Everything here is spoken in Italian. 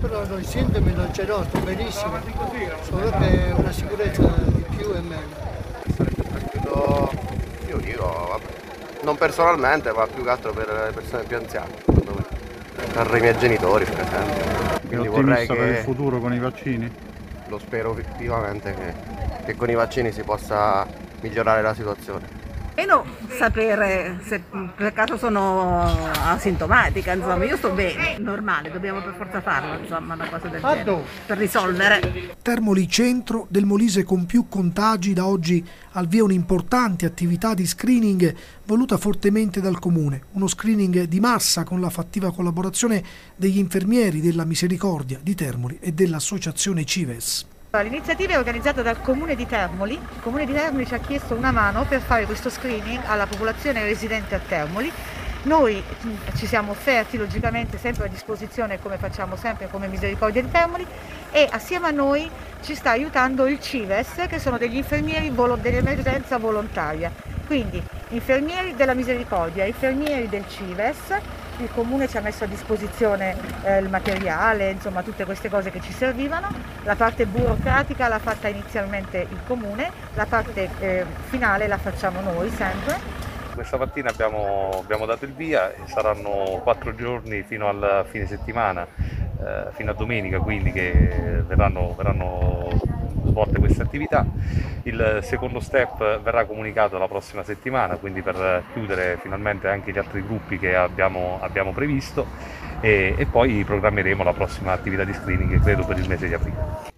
Però noi sintomi non ce l'ho, sto benissimo, solo che una sicurezza di più e meno. Sarebbe io dico, vabbè, non personalmente, ma più che altro per le persone più anziane, secondo me. Per i miei genitori, per esempio. Quindi vorrei ottimista per il che, futuro con i vaccini? lo spero effettivamente, che, che con i vaccini si possa migliorare la situazione. Meno sapere se per caso sono asintomatica, insomma, io sto bene, normale, dobbiamo per forza farlo, insomma, una cosa del genere, per risolvere. Termoli centro del Molise con più contagi da oggi al via un'importante attività di screening voluta fortemente dal comune, uno screening di massa con la fattiva collaborazione degli infermieri della Misericordia di Termoli e dell'associazione Cives. L'iniziativa è organizzata dal Comune di Termoli. Il Comune di Termoli ci ha chiesto una mano per fare questo screening alla popolazione residente a Termoli. Noi ci siamo offerti logicamente sempre a disposizione come facciamo sempre come Misericordia di Termoli e assieme a noi ci sta aiutando il CIVES che sono degli infermieri dell'emergenza volontaria. Quindi infermieri della Misericordia, infermieri del CIVES, il comune ci ha messo a disposizione eh, il materiale, insomma tutte queste cose che ci servivano, la parte burocratica l'ha fatta inizialmente il comune, la parte eh, finale la facciamo noi sempre. Questa mattina abbiamo, abbiamo dato il via saranno quattro giorni fino al fine settimana, eh, fino a domenica quindi che verranno, verranno svolte queste attività. Il secondo step verrà comunicato la prossima settimana, quindi per chiudere finalmente anche gli altri gruppi che abbiamo, abbiamo previsto e, e poi programmeremo la prossima attività di screening credo per il mese di aprile.